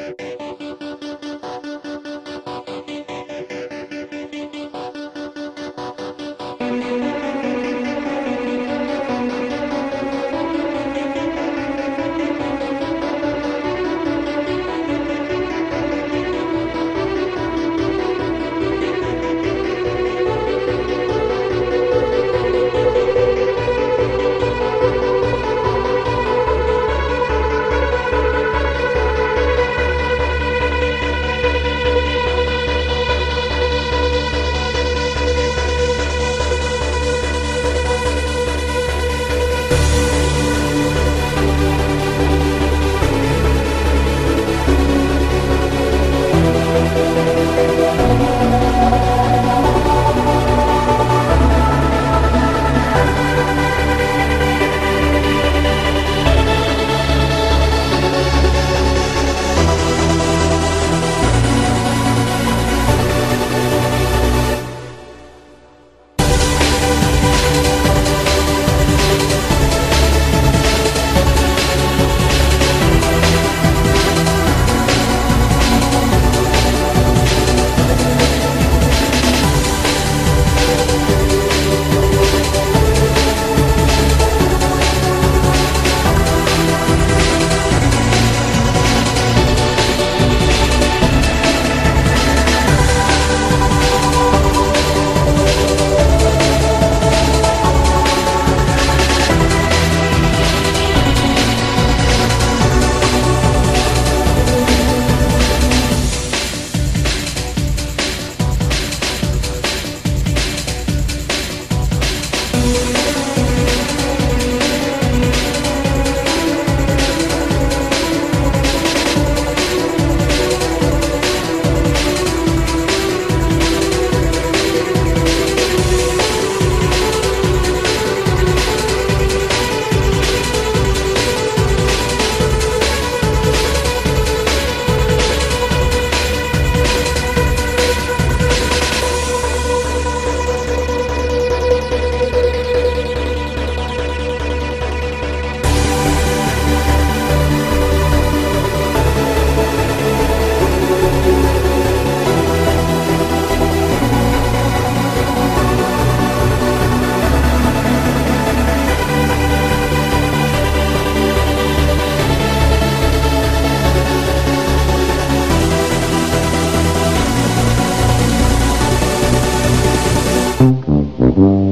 Música Mm-hmm.